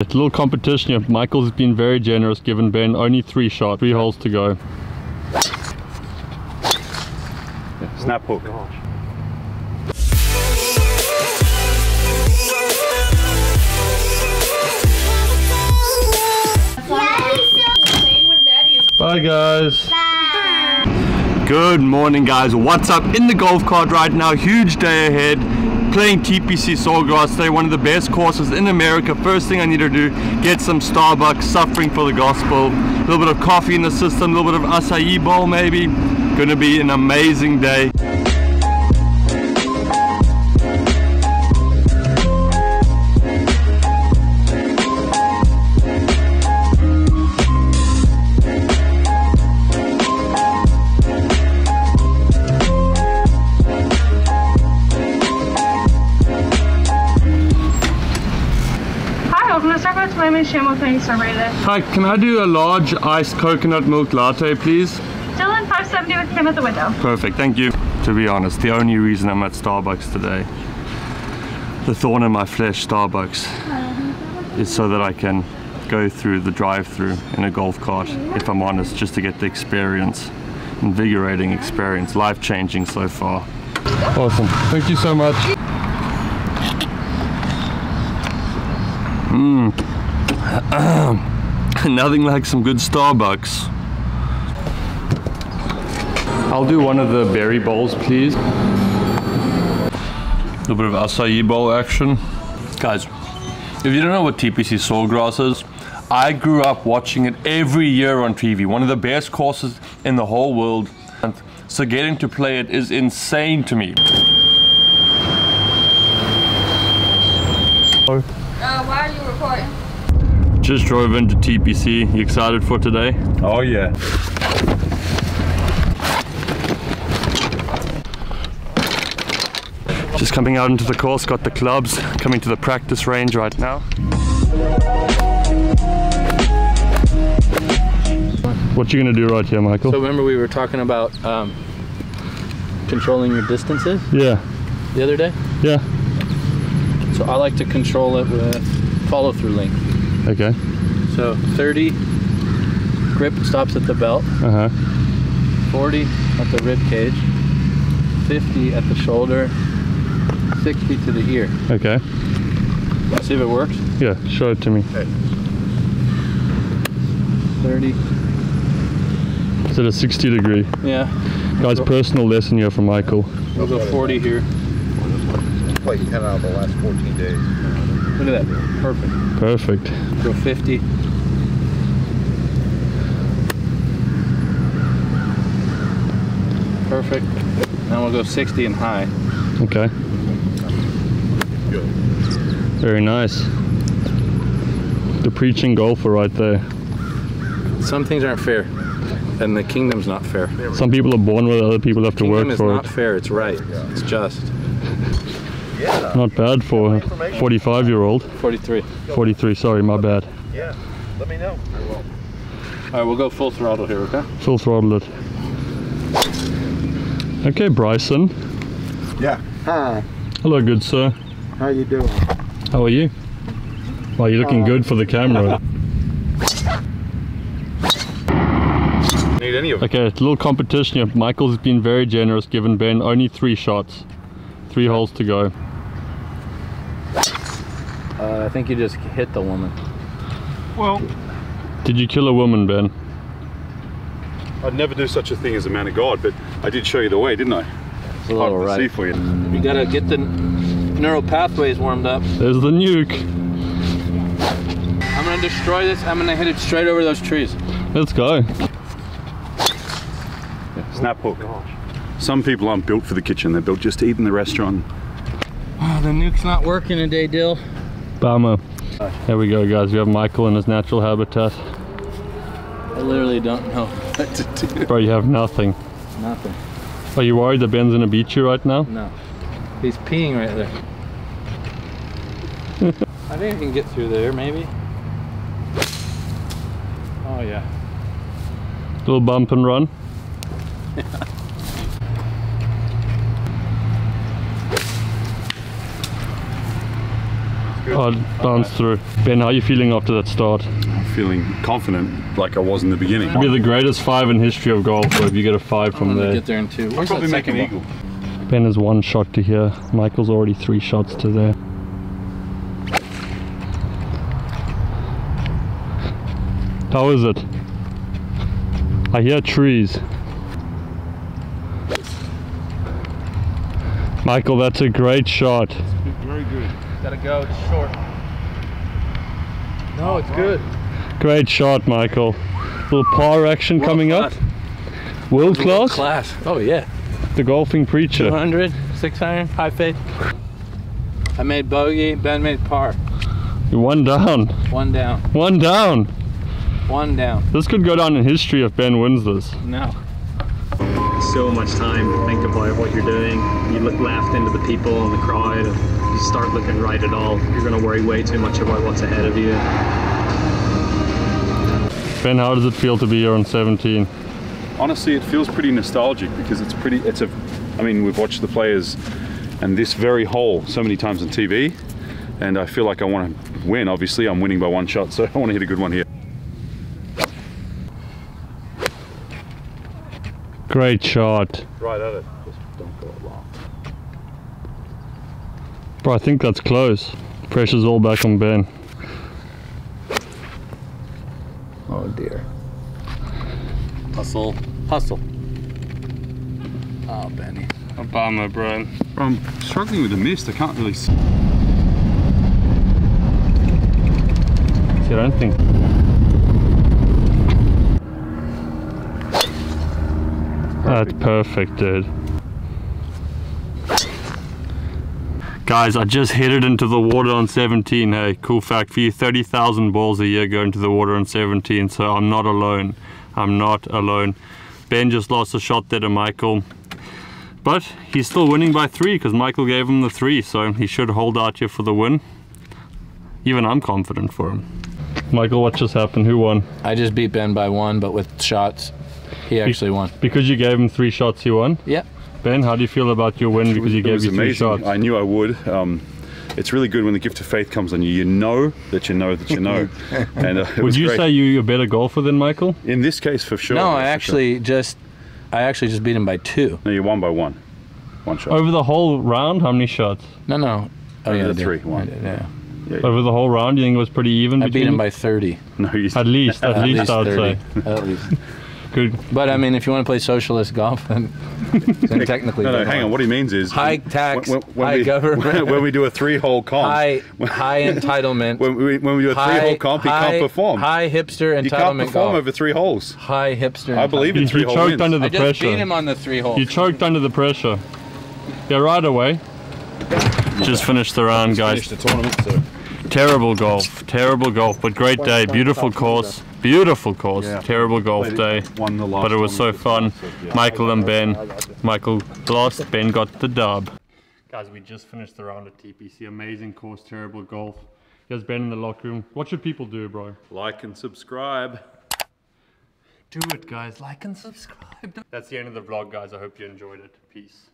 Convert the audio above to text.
It's a little competition here. Michael's been very generous, given Ben only three shots, three holes to go. Snap hook. Bye guys. Good morning guys. What's up in the golf cart right now? Huge day ahead. Playing TPC Sawgrass today, one of the best courses in America. First thing I need to do, get some Starbucks, suffering for the gospel. A little bit of coffee in the system, a little bit of acai bowl maybe. Gonna be an amazing day. Starbucks. My name is Shamil Penny Starbury Hi, can I do a large iced coconut milk latte please? Still in 570 with Kim at the window. Perfect, thank you. To be honest, the only reason I'm at Starbucks today, the thorn in my flesh Starbucks, is so that I can go through the drive-through in a golf cart, if I'm honest, just to get the experience. Invigorating experience, life-changing so far. Awesome, thank you so much. Mmm. Nothing like some good Starbucks. I'll do one of the berry bowls, please. A bit of acai bowl action. Guys, if you don't know what TPC Sawgrass is, I grew up watching it every year on TV. One of the best courses in the whole world. So getting to play it is insane to me. Uh, why are you recording? Just drove into TPC. You excited for today? Oh yeah. Just coming out into the course, got the clubs, coming to the practice range right now. What you gonna do right here, Michael? So remember we were talking about um, controlling your distances yeah, the other day? yeah. So I like to control it with follow through length. Okay. So 30 grip stops at the belt, Uh huh. 40 at the rib cage, 50 at the shoulder, 60 to the ear. Okay. Let's See if it works. Yeah, show it to me. Okay. 30. Is it a 60 degree? Yeah. Guys, personal lesson here from Michael. We'll go 40 here. played 10 out of the last 14 days. Look at that. Perfect. Perfect. Go 50. Perfect. Now we'll go 60 and high. Okay. Good. Very nice. The preaching golfer right there. Some things aren't fair, and the kingdom's not fair. Some people are born with it, other people have to Kingdom work is not fair. It's right. It's just. Yeah. Not bad for a 45 year old. 43. 43, sorry, my bad. Yeah. Let me know. I will. All right, we'll go full throttle here. Okay. Full throttle it. Okay, Bryson. Yeah. Hi. Hello, good sir. How you doing? How are you? Well, you're looking good for the camera. Need any of it. Okay, a little competition here. Michael's been very generous, given Ben only three shots. Three holes to go. I think you just hit the woman. Well, Did you kill a woman, Ben? I'd never do such a thing as a man of God, but I did show you the way, didn't I? It's a Part little of the sea right. for you. Mm. We gotta get the neural pathways warmed up. There's the nuke. I'm gonna destroy this. I'm gonna hit it straight over those trees. Let's go. Snap hook. Some people aren't built for the kitchen, they're built just to eat in the restaurant. Oh, the nuke's not working today, Dill. Bummer. There we go, guys. We have Michael in his natural habitat. I literally don't know what to do. Bro, you have nothing. Nothing. Are you worried that Ben's gonna beat you right now? No. He's peeing right there. I think I can get through there, maybe. Oh yeah. Little bump and run. Oh, bounce through. Ben, how are you feeling after that start? I'm feeling confident like I was in the beginning. Be the greatest five in history of golf, if you get a five from there. get there in two. Where's Probably that make an second eagle. Ben is one shot to here. Michael's already three shots to there. How is it? I hear trees. Michael, that's a great shot. Very good. Gotta go. It's short. No, it's good. Great shot, Michael. Little par action coming up. World class? Class. Oh yeah. The golfing preacher. 200, six iron, high fade. I made bogey. Ben made par. You're one down. One down. One down. One down. This could go down in history if Ben wins this. No. so much time to think about what you're doing. You look left into the people and the crowd, and you start looking right at all. You're going to worry way too much about what's ahead of you. Ben, how does it feel to be here on 17? Honestly, it feels pretty nostalgic because it's pretty. It's a. I mean, we've watched the players and this very hole so many times on TV, and I feel like I want to win. Obviously, I'm winning by one shot, so I want to hit a good one here. Great shot. Right at it. Just don't go long. Bro, I think that's close. Pressure's all back on Ben. Oh dear. Hustle. Hustle. Oh, Benny. A bummer, bro. I'm struggling with the mist. I can't really see. See, I don't think. That's perfect, dude. Guys, I just hit it into the water on 17. Hey, cool fact for you 30,000 balls a year go into the water on 17, so I'm not alone. I'm not alone. Ben just lost a shot there to Michael. But he's still winning by three because Michael gave him the three, so he should hold out here for the win. Even I'm confident for him. Michael, what just happened? Who won? I just beat Ben by one, but with shots, he actually won. Because you gave him three shots, he won. Yep. Ben, how do you feel about your win because he it gave was you three amazing. shots? I knew I would. Um, it's really good when the gift of faith comes on you. You know that you know that you know. and uh, it Would was you great. say you're a better golfer than Michael? in this case for sure? No, for I sure. actually just, I actually just beat him by two. No, you won by one. One shot. Over the whole round, how many shots? No, no. Oh Over yeah, the three, one. I did, yeah. Over the whole round, you think it was pretty even I beat him by 30. no, you. At least, at, least, I would 30. say. At least. Good. But I mean, if you want to play socialist golf, then, then technically. No, no, hang on. wrong. What he means is High tax, high we, government. when we do a three-hole comp, High, high entitlement. when we when we do a three-hole comp, he can't perform. High hipster entitlement. he can't perform golf. over three holes. High hipster. I believe in you three-hole choked wins. under the I just pressure. beat him on the three holes. You choked under the pressure. Yeah, right away. Just finished the round, guys. Finished the tournament, so Terrible golf. Terrible golf, but great day. Beautiful course. Beautiful course. Yeah. Terrible golf day. won the last But it was so tournament. fun. Yeah. Michael and Ben. Michael lost, Ben got the dub. Guys, we just finished the round at TPC. Amazing course, terrible golf. Here's Ben in the locker room. What should people do, bro? Like and subscribe. Do it, guys. Like and subscribe. That's the end of the vlog, guys. I hope you enjoyed it. Peace.